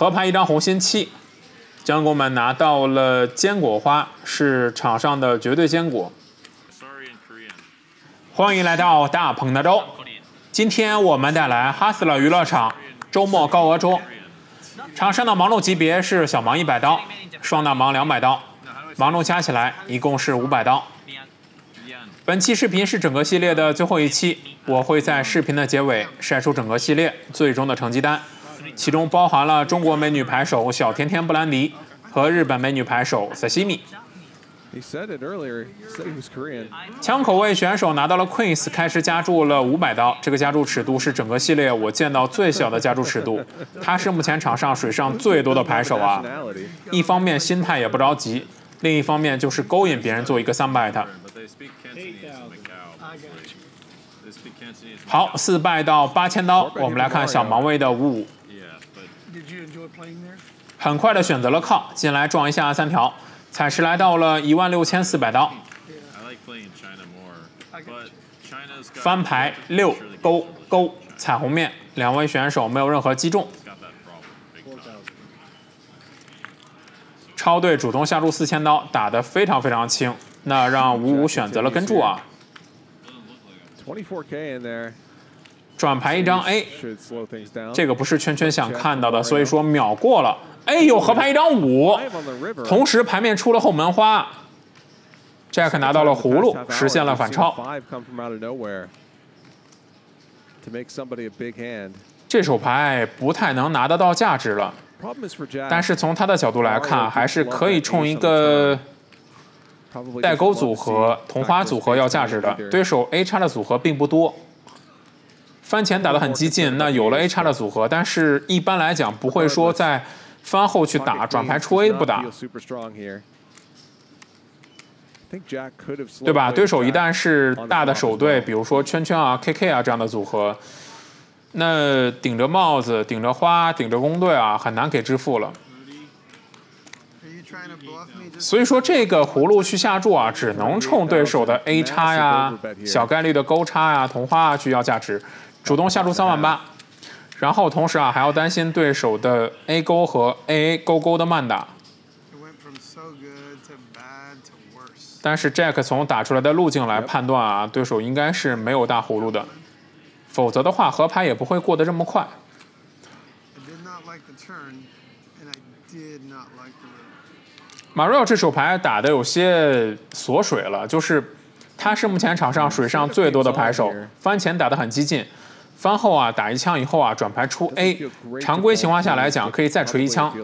合牌一张红心七，将军们拿到了坚果花，是场上的绝对坚果。欢迎来到大鹏的周，今天我们带来哈斯勒娱乐场周末高额周，场上的盲路级别是小盲一百刀，双大盲两百刀，盲路加起来一共是五百刀。本期视频是整个系列的最后一期，我会在视频的结尾晒出整个系列最终的成绩单，其中包含了中国美女牌手小甜甜布兰迪和日本美女牌手萨西米。枪口位选手拿到了 Queens，开始加注了五百刀，这个加注尺度是整个系列我见到最小的加注尺度。他是目前场上水上最多的牌手啊，一方面心态也不着急，另一方面就是勾引别人做一个三 bet。好，四败到八千刀，我们来看小盲位的五。五，很快的选择了靠，进来撞一下三条，彩石来到了一万六千四百刀，翻牌六勾勾彩虹面，两位选手没有任何击中，超队主动下注四千刀，打得非常非常轻，那让五五选择了跟注啊。转牌一张 A，这个不是圈圈想看到的，所以说秒过了。哎有，合牌一张五，同时牌面出了后门花，Jack 拿到了葫芦，实现了反超。这手牌不太能拿得到价值了，但是从他的角度来看，还是可以冲一个。带钩组合、同花组合要价值的，对手 A 叉的组合并不多。翻前打得很激进，那有了 A 叉的组合，但是一般来讲不会说在翻后去打转牌出 A 不打，对吧？对手一旦是大的手队，比如说圈圈啊、KK 啊这样的组合，那顶着帽子、顶着花、顶着公队啊，很难给支付了。所以说这个葫芦去下注啊，只能冲对手的 A 叉呀、小概率的勾叉呀、同花啊去要价值，主动下注三万八，然后同时啊还要担心对手的 A 勾和 A 勾勾的慢打。但是 Jack 从打出来的路径来判断啊，对手应该是没有大葫芦的，否则的话合牌也不会过得这么快。马瑞奥这手牌打的有些锁水了，就是他是目前场上水上最多的牌手，翻前打的很激进，翻后啊打一枪以后啊转牌出 A，常规情况下来讲可以再锤一枪，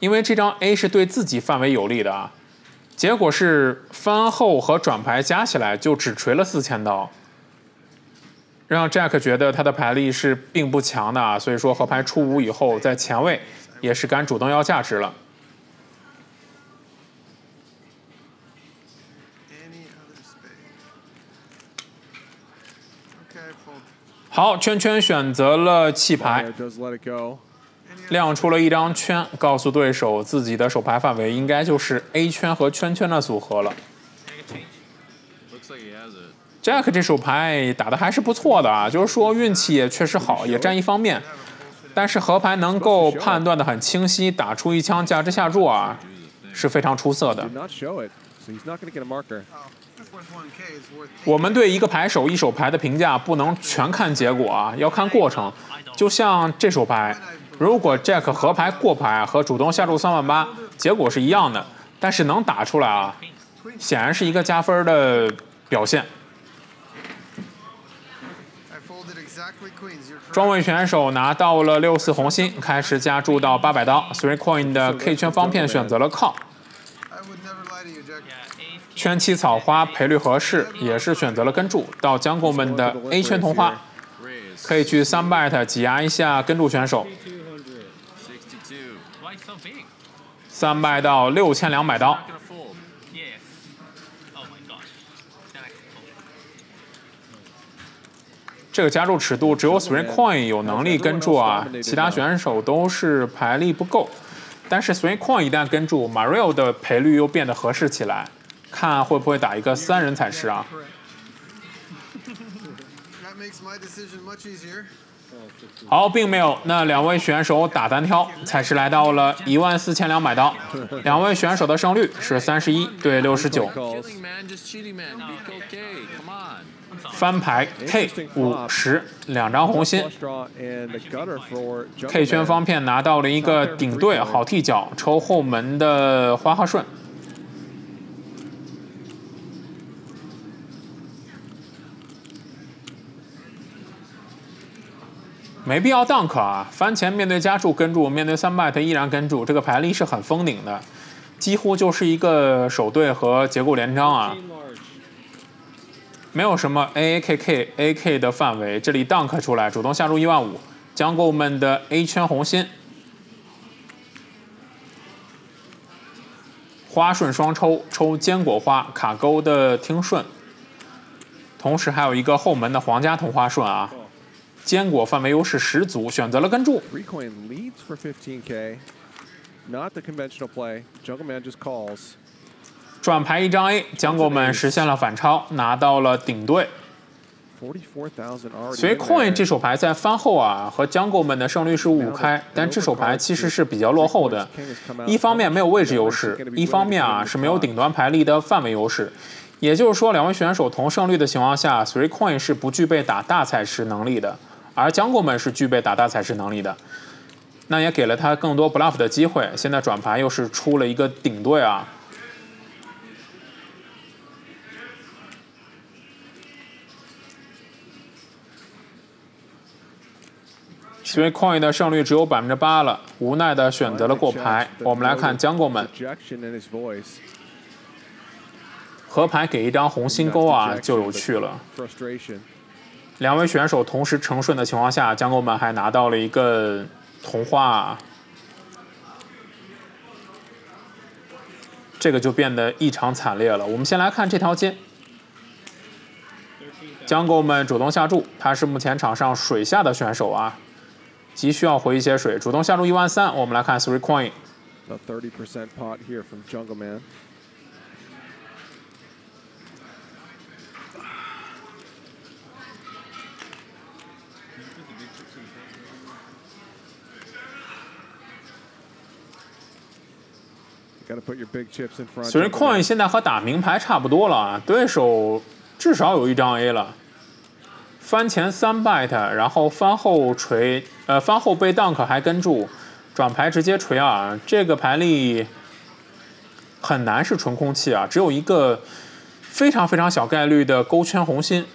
因为这张 A 是对自己范围有利的啊，结果是翻后和转牌加起来就只锤了四千刀，让 Jack 觉得他的牌力是并不强的啊，所以说和牌出五以后在前位也是敢主动要价值了。好，圈圈选择了弃牌，亮出了一张圈，告诉对手自己的手牌范围应该就是 A 圈和圈圈的组合了。Jack 这手牌打的还是不错的啊，就是说运气也确实好，也占一方面。但是河牌能够判断的很清晰，打出一枪价值下注啊，是非常出色的。我们对一个牌手一手牌的评价不能全看结果啊，要看过程。就像这手牌，如果 Jack 合牌过牌和主动下注三万八，结果是一样的，但是能打出来啊，显然是一个加分的表现。庄位选手拿到了六四红心，开始加注到八百刀。Three Coin 的 K 圈方片选择了靠。圈七草花赔率合适，也是选择了跟注到江国们的 A 圈同花，可以去三 bet 挤压一下跟注选手。三倍到六千两百刀，这个加注尺度只有 Three Coin 有能力跟注啊，其他选手都是牌力不够。但是 Swing Coin 一旦跟住，Mario 的赔率又变得合适起来。看会不会打一个三人彩石啊？好，并没有。那两位选手打单挑，才是来到了一万四千两百刀，两位选手的胜率是三十一对六十九。翻牌 K 五十，两张红心。K 圈方片拿到了一个顶对，好替角，抽后门的花花顺。没必要 dunk 啊！番前面对加注跟住，面对三 bet 依然跟住，这个牌力是很封顶的，几乎就是一个手对和结构连张啊，没有什么 A A K K A K 的范围，这里 dunk 出来，主动下注一万五，将购们的 A 圈红心，花顺双抽，抽坚果花卡钩的听顺，同时还有一个后门的皇家同花顺啊。坚果范围优势十足，选择了跟注。转牌一张 A，江狗们实现了反超，拿到了顶对。随 Coin 这手牌在翻后啊，和江狗们的胜率是五五开，但这手牌其实是比较落后的。一方面没有位置优势，一方面啊是没有顶端牌力的范围优势。也就是说，两位选手同胜率的情况下，随 Coin 是不具备打大彩池能力的。而江国们是具备打大彩池能力的，那也给了他更多 bluff 的机会。现在转盘又是出了一个顶对啊，所以 coin 的胜率只有百分之八了，无奈的选择了过牌。我们来看江国们，合牌给一张红心勾啊，就有趣了。两位选手同时成顺的情况下，江国们还拿到了一个童话，这个就变得异常惨烈了。我们先来看这条街，江国们主动下注，他是目前场上水下的选手啊，急需要回一些水，主动下注一万三。我们来看 three coin。虽然 Coin 现在和打名牌差不多了啊，对手至少有一张 A 了。翻前三 bet，然后翻后锤，呃，翻后被 dunk 还跟住，转牌直接锤啊，这个牌力很难是纯空气啊，只有一个非常非常小概率的勾圈红心，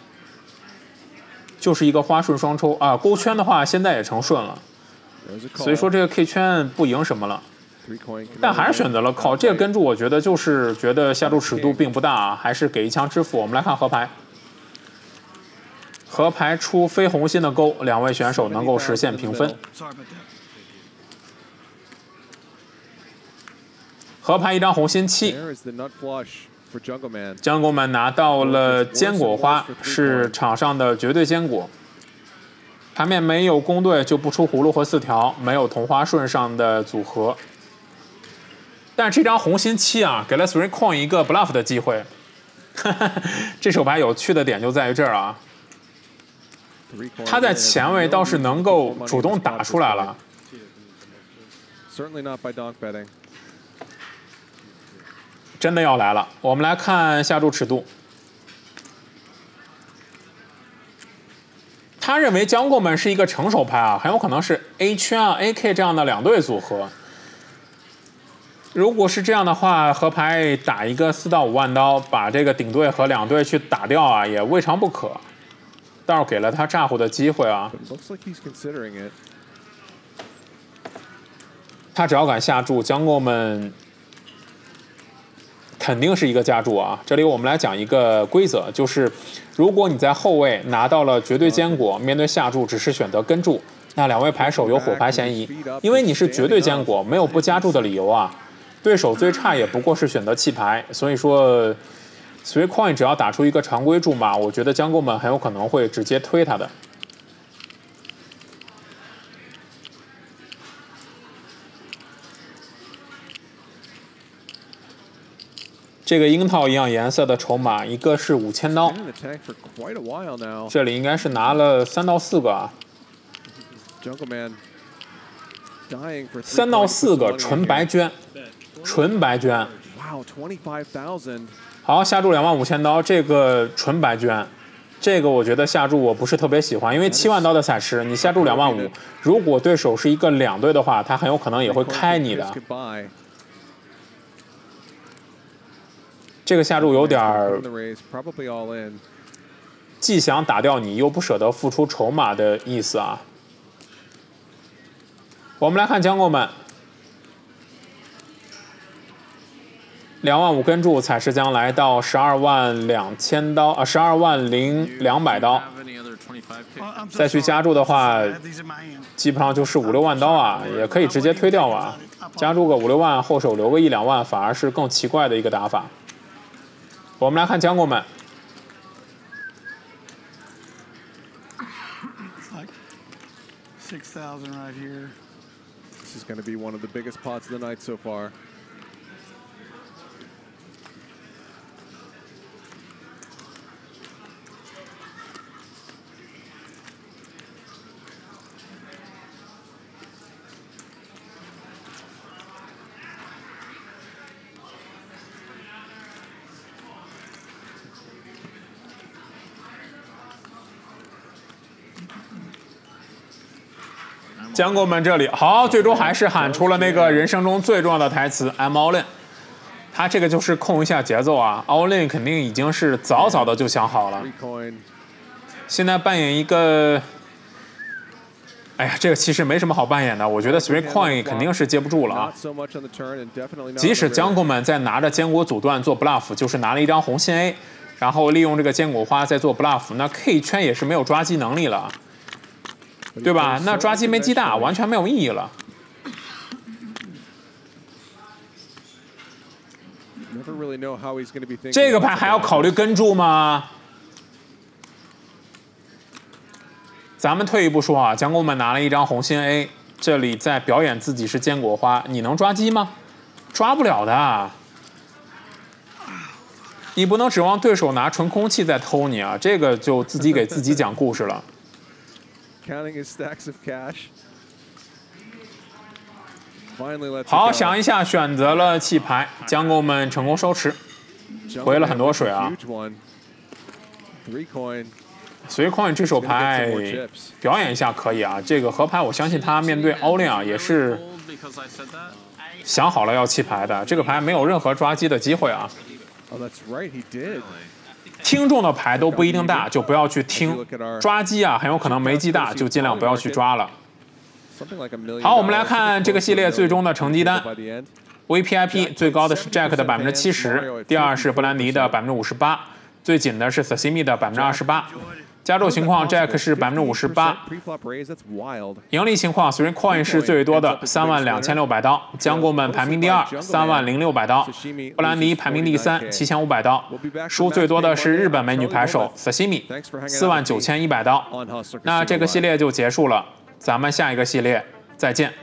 就是一个花顺双抽啊，勾圈的话现在也成顺了，所以说这个 K 圈不赢什么了。但还是选择了靠这个跟注，我觉得就是觉得下注尺度并不大啊，还是给一枪支付。我们来看河牌，河牌出非红心的勾，两位选手能够实现平分。河牌一张红心七，江国们拿到了坚果花，是场上的绝对坚果。盘面没有公对就不出葫芦和四条，没有同花顺上的组合。但是这张红心七啊，给了 Three Coin 一个 bluff 的机会。这手牌有趣的点就在于这儿啊，他在前位倒是能够主动打出来了。真的要来了，我们来看下注尺度。他认为将过们是一个成手牌啊，很有可能是 A 圈啊 AK 这样的两对组合。如果是这样的话，河牌打一个四到五万刀，把这个顶队和两队去打掉啊，也未尝不可。倒是给了他诈唬的机会啊。他只要敢下注，江过们肯定是一个加注啊。这里我们来讲一个规则，就是如果你在后位拿到了绝对坚果，面对下注只是选择跟注，那两位牌手有火牌嫌疑，因为你是绝对坚果，没有不加注的理由啊。对手最差也不过是选择弃牌，所以说，随 coin 只要打出一个常规注码，我觉得江购们很有可能会直接推他的。这个樱桃一样颜色的筹码，一个是五千刀，这里应该是拿了三到四个啊。三到四个纯白捐，纯白捐。好，下注两万五千刀，这个纯白捐，这个我觉得下注我不是特别喜欢，因为七万刀的彩池，你下注两万五，如果对手是一个两队的话，他很有可能也会开你的。这个下注有点儿，既想打掉你，又不舍得付出筹码的意思啊。我们来看将购们，两万五跟注，彩石将来到十二万两千刀啊，十二万零两百刀，再去加注的话，基本上就是五六万刀啊，也可以直接推掉啊，加注个五六万，后手留个一两万，反而是更奇怪的一个打法。我们来看将购们。将购们这里好，最终还是喊出了那个人生中最重要的台词 “I'm all in”。他这个就是控一下节奏啊，all in 肯定已经是早早的就想好了。现在扮演一个，哎呀，这个其实没什么好扮演的。我觉得 three coin 肯定是接不住了啊。即使将购们在拿着坚果阻断做 bluff，就是拿了一张红心 A，然后利用这个坚果花在做 bluff，那 K 圈也是没有抓鸡能力了。对吧？那抓鸡没鸡大，完全没有意义了。这个牌还要考虑跟注吗？咱们退一步说啊，将公们拿了一张红心 A，这里在表演自己是坚果花，你能抓鸡吗？抓不了的。你不能指望对手拿纯空气在偷你啊，这个就自己给自己讲故事了。好，想一下，选择了弃牌，将我们成功收持，回了很多水啊。随 coin 这手牌表演一下可以啊，这个河牌我相信他面对 all in 啊也是想好了要弃牌的，这个牌没有任何抓机的机会啊。听众的牌都不一定大，就不要去听。抓鸡啊，很有可能没鸡大，就尽量不要去抓了。好，我们来看这个系列最终的成绩单。VPIP 最高的是 Jack 的百分之七十，第二是布兰妮的百分之五十八，最紧的是 Sasimi 的百分之二十八。加注情况，Jack 是百分之五十八，盈利情况，Three Coin 是最多的，三万两千六百刀。将购们排名第二，三万零六百刀。布兰妮排名第三，七千五百刀。输最多的是日本美女牌手 Sasimi，四万九千一百刀。那这个系列就结束了，咱们下一个系列再见。